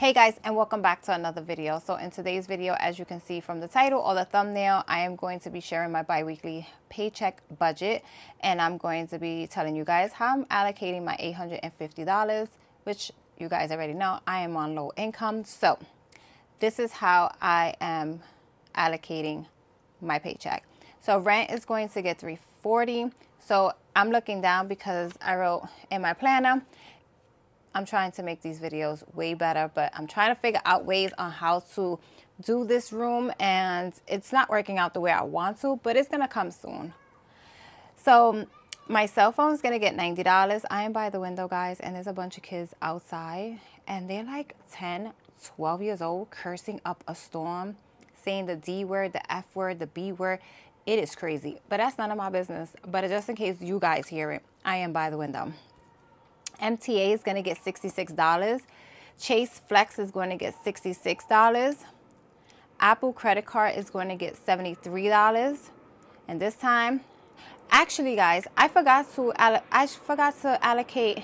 Hey guys and welcome back to another video. So in today's video as you can see from the title or the thumbnail I am going to be sharing my bi-weekly paycheck budget and I'm going to be telling you guys how I'm allocating my $850 which you guys already know I am on low income so this is how I am allocating my paycheck. So rent is going to get 340 so I'm looking down because I wrote in my planner I'm trying to make these videos way better, but I'm trying to figure out ways on how to do this room and it's not working out the way I want to, but it's going to come soon. So my cell phone is going to get $90. I am by the window, guys, and there's a bunch of kids outside and they're like 10, 12 years old cursing up a storm, saying the D word, the F word, the B word. It is crazy, but that's none of my business. But just in case you guys hear it, I am by the window. MTA is going to get $66. Chase Flex is going to get $66. Apple credit card is going to get $73. And this time, actually guys, I forgot to I forgot to allocate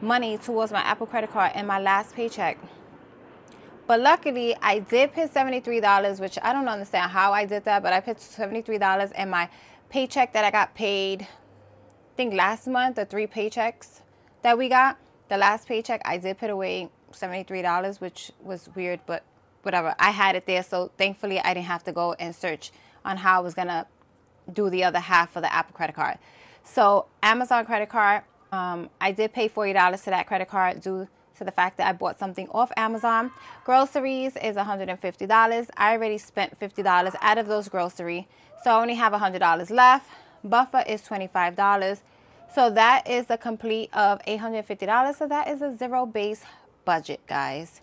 money towards my Apple credit card in my last paycheck. But luckily, I did pay $73, which I don't understand how I did that, but I paid $73 in my paycheck that I got paid, I think last month, the three paychecks that we got, the last paycheck, I did put away $73, which was weird, but whatever. I had it there, so thankfully I didn't have to go and search on how I was going to do the other half of the Apple credit card. So Amazon credit card, um, I did pay $40 to that credit card due to the fact that I bought something off Amazon. Groceries is $150. I already spent $50 out of those groceries, so I only have $100 left. Buffer is $25. So that is a complete of $850. So that is a zero base budget, guys.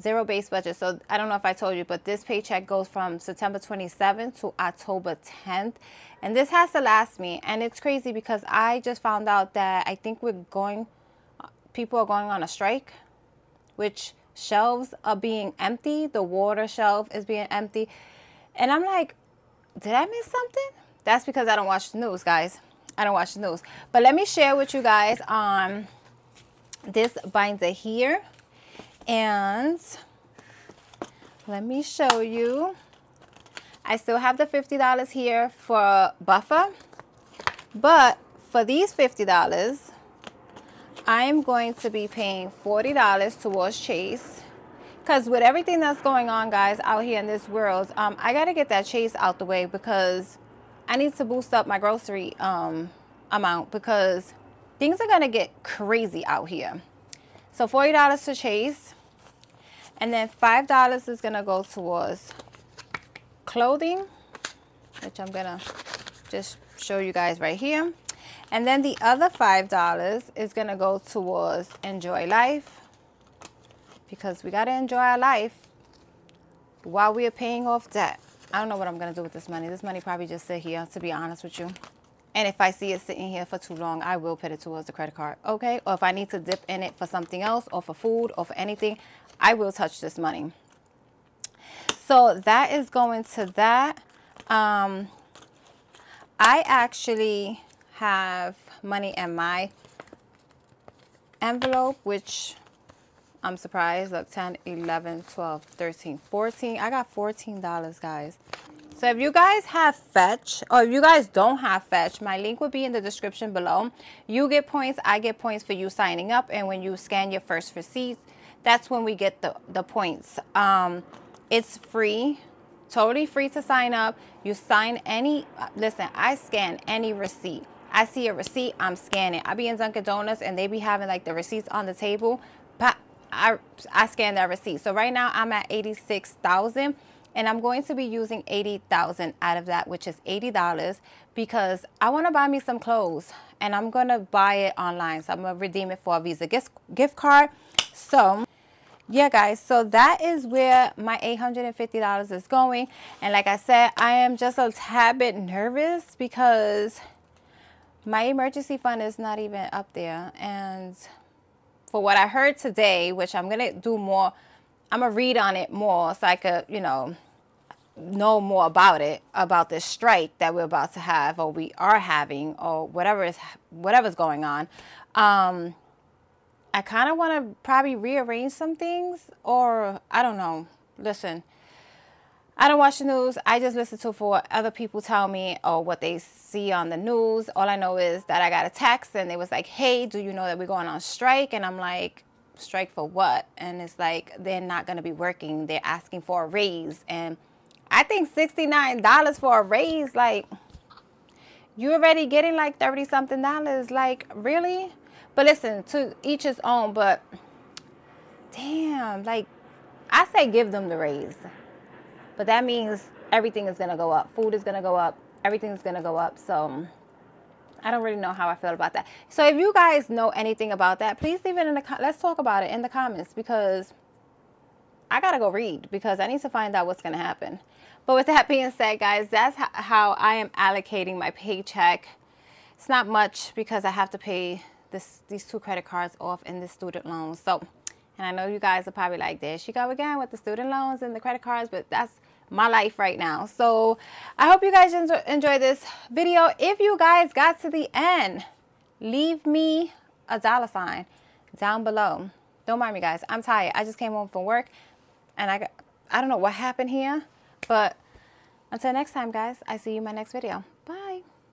Zero base budget. So I don't know if I told you, but this paycheck goes from September 27th to October 10th. And this has to last me. And it's crazy because I just found out that I think we're going, people are going on a strike, which shelves are being empty. The water shelf is being empty. And I'm like, did I miss something? That's because I don't watch the news, guys. I don't watch the news. But let me share with you guys um, this binder here. And let me show you. I still have the $50 here for buffer. But for these $50, I'm going to be paying $40 towards Chase. Because with everything that's going on, guys, out here in this world, um, I got to get that Chase out the way because I need to boost up my grocery um, amount because things are going to get crazy out here. So $40 to Chase. And then $5 is going to go towards clothing, which I'm going to just show you guys right here. And then the other $5 is going to go towards enjoy life because we got to enjoy our life while we are paying off debt. I don't know what I'm going to do with this money. This money probably just sit here, to be honest with you. And if I see it sitting here for too long, I will put it towards the credit card, okay? Or if I need to dip in it for something else or for food or for anything, I will touch this money. So that is going to that. Um, I actually have money in my envelope, which I'm surprised. Look, 10, 11, 12, 13, 14. I got $14, guys. So if you guys have Fetch, or if you guys don't have Fetch, my link will be in the description below. You get points, I get points for you signing up. And when you scan your first receipt, that's when we get the, the points. Um, it's free, totally free to sign up. You sign any, listen, I scan any receipt. I see a receipt, I'm scanning. I be in Dunkin' Donuts and they be having like the receipts on the table. I, I scan that receipt. So right now I'm at 86,000 and I'm going to be using 80,000 out of that, which is $80 because I want to buy me some clothes and I'm going to buy it online. So I'm going to redeem it for a Visa gift, gift card. So yeah, guys, so that is where my $850 is going. And like I said, I am just a tad bit nervous because my emergency fund is not even up there. And for what I heard today, which I'm going to do more, I'm to read on it more so I could, you know, know more about it, about this strike that we're about to have or we are having or whatever is whatever's going on. Um, I kind of want to probably rearrange some things or I don't know. Listen, I don't watch the news. I just listen to for what other people tell me or what they see on the news. All I know is that I got a text and it was like, hey, do you know that we're going on strike? And I'm like, strike for what? And it's like, they're not going to be working. They're asking for a raise. And I think $69 for a raise, like, you're already getting like 30 something dollars. Like, really? But listen, to each his own. But damn, like, I say give them the raise. But that means everything is going to go up. Food is going to go up. Everything's going to go up. So I don't really know how I feel about that. So if you guys know anything about that, please leave it in the let's talk about it in the comments because I got to go read because I need to find out what's going to happen. But with that being said, guys, that's how I am allocating my paycheck. It's not much because I have to pay this these two credit cards off in the student loans. So, and I know you guys are probably like, there she go again with the student loans and the credit cards, but that's my life right now. So I hope you guys enjoy, this video. If you guys got to the end, leave me a dollar sign down below. Don't mind me, guys. I'm tired. I just came home from work, and I got, I don't know what happened here, but until next time, guys, I see you in my next video.